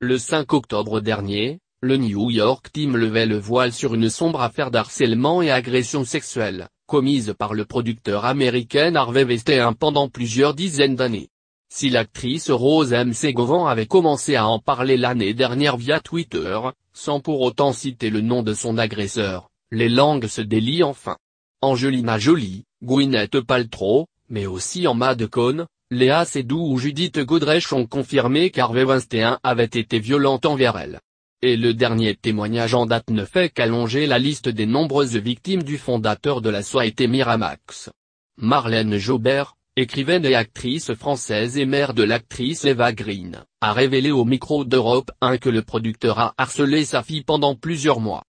Le 5 octobre dernier, le New York Times levait le voile sur une sombre affaire d'harcèlement et agression sexuelle, commise par le producteur américain Harvey Weinstein pendant plusieurs dizaines d'années. Si l'actrice Rose M. Segovan avait commencé à en parler l'année dernière via Twitter, sans pour autant citer le nom de son agresseur, les langues se délient enfin. Angelina Jolie, Gwyneth Paltrow, mais aussi en Cohn, Léa Seydoux ou Judith Godrèche ont confirmé qu'Harvey Weinstein avait été violent envers elle. Et le dernier témoignage en date ne fait qu'allonger la liste des nombreuses victimes du fondateur de la Société Miramax. Marlène Jobert, écrivaine et actrice française et mère de l'actrice Eva Green, a révélé au micro d'Europe 1 que le producteur a harcelé sa fille pendant plusieurs mois.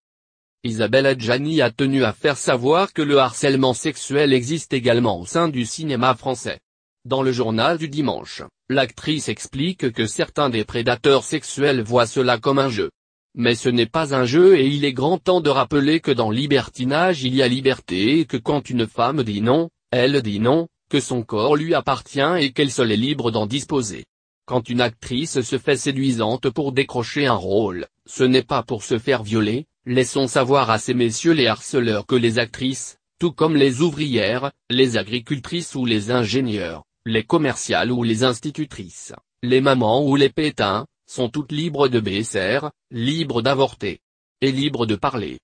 Isabelle Adjani a tenu à faire savoir que le harcèlement sexuel existe également au sein du cinéma français. Dans le journal du dimanche, l'actrice explique que certains des prédateurs sexuels voient cela comme un jeu. Mais ce n'est pas un jeu et il est grand temps de rappeler que dans libertinage il y a liberté et que quand une femme dit non, elle dit non, que son corps lui appartient et qu'elle seule est libre d'en disposer. Quand une actrice se fait séduisante pour décrocher un rôle, ce n'est pas pour se faire violer, laissons savoir à ces messieurs les harceleurs que les actrices, tout comme les ouvrières, les agricultrices ou les ingénieurs, les commerciales ou les institutrices, les mamans ou les pétins, sont toutes libres de baisser, libres d'avorter. Et libres de parler.